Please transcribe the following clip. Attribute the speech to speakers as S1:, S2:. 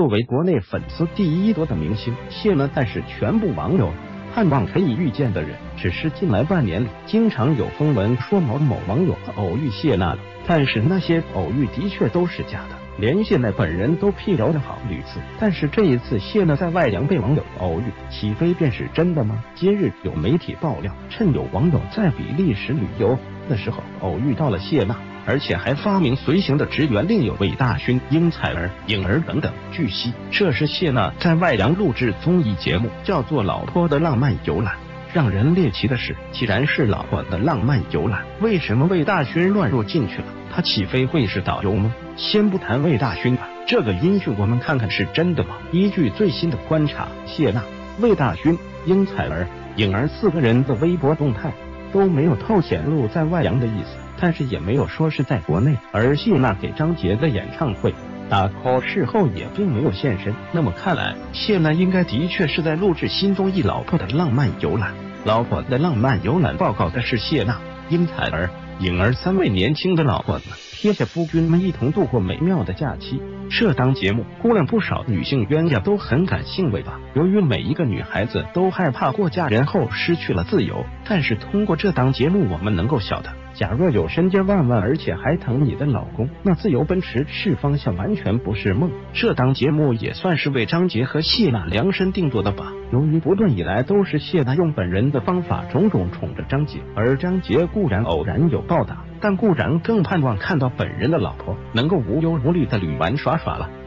S1: 作为国内粉丝第一多的明星，谢娜，但是全部网友盼望可以遇见的人，只是近来半年里，经常有风闻说某某网友偶遇谢娜了，但是那些偶遇的确都是假的，连谢娜本人都辟谣了好屡次。但是这一次谢娜在外洋被网友偶遇，岂非便是真的吗？今日有媒体爆料，趁有网友在比利时旅游的时候偶遇到了谢娜。而且还发明随行的职员另有魏大勋、英采儿、颖儿等等。据悉，这是谢娜在外洋录制综艺节目，叫做《老婆的浪漫游览》。让人猎奇的是，既然是老婆的浪漫游览，为什么魏大勋乱入进去了？他岂非会是导游吗？先不谈魏大勋吧，这个音讯我们看看是真的吗？依据最新的观察，谢娜、魏大勋、英采儿、颖儿四个人的微博动态都没有透显露在外洋的意思。但是也没有说是在国内，而谢娜给张杰的演唱会打 call 事后也并没有现身。那么看来，谢娜应该的确是在录制新综艺《老婆的浪漫游览》。《老婆的浪漫游览》报告的是谢娜、殷采儿、颖儿三位年轻的老婆们，贴下夫君们一同度过美妙的假期。这档节目，估量不少女性冤家都很感兴味吧。由于每一个女孩子都害怕过嫁人后失去了自由，但是通过这档节目，我们能够晓得。假若有身家万万，而且还疼你的老公，那自由奔驰是方向，完全不是梦。这档节目也算是为张杰和谢娜量身定做的吧。由于不断以来都是谢娜用本人的方法种种宠着张杰，而张杰固然偶然有报答，但固然更盼望看到本人的老婆能够无忧无虑的旅玩耍耍了。